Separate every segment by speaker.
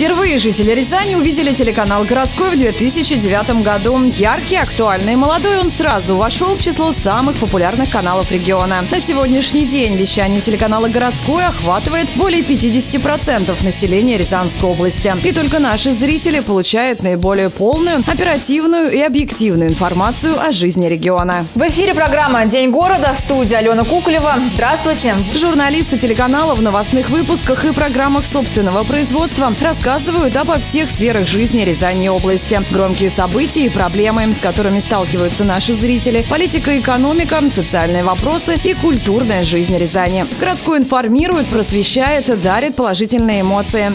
Speaker 1: Впервые жители Рязани увидели телеканал «Городской» в 2009 году. Яркий, актуальный и молодой он сразу вошел в число самых популярных каналов региона. На сегодняшний день вещание телеканала «Городской» охватывает более 50% населения Рязанской области. И только наши зрители получают наиболее полную, оперативную и объективную информацию о жизни региона.
Speaker 2: В эфире программа «День города» в студии Алена Куколева. Здравствуйте.
Speaker 1: Журналисты телеканала в новостных выпусках и программах собственного производства рассказывают рассказывают обо всех сферах жизни Рязани области. Громкие события и проблемы, с которыми сталкиваются наши зрители, политика, экономика, социальные вопросы и культурная жизнь Рязани. Городской информирует, просвещает, дарит положительные эмоции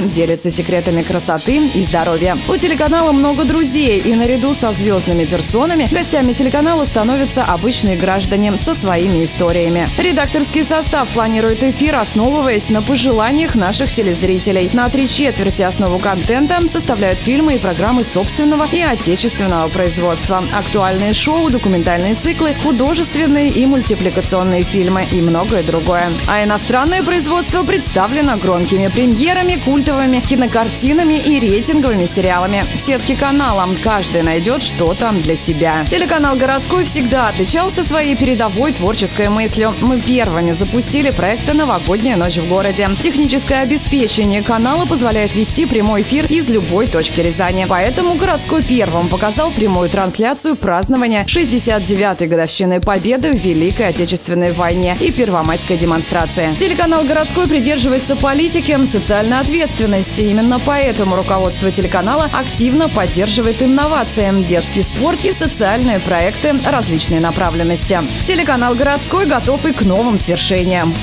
Speaker 1: делится секретами красоты и здоровья. У телеканала много друзей, и наряду со звездными персонами гостями телеканала становятся обычные граждане со своими историями. Редакторский состав планирует эфир, основываясь на пожеланиях наших телезрителей. На три четверти основу контента составляют фильмы и программы собственного и отечественного производства, актуальные шоу, документальные циклы, художественные и мультипликационные фильмы и многое другое. А иностранное производство представлено громкими премьерами, культом культовыми кинокартинами и рейтинговыми сериалами. В сетке канала каждый найдет что-то для себя. Телеканал «Городской» всегда отличался своей передовой творческой мыслью. Мы первыми запустили проект «Новогодняя ночь в городе». Техническое обеспечение канала позволяет вести прямой эфир из любой точки Рязани. Поэтому «Городской» первым показал прямую трансляцию празднования 69-й годовщины Победы в Великой Отечественной войне и первомайской демонстрации. Телеканал «Городской» придерживается политики социальной ответственности ответственности. Именно поэтому руководство телеканала активно поддерживает инновации, детский спорт и социальные проекты различной направленности. Телеканал «Городской» готов и к новым свершениям.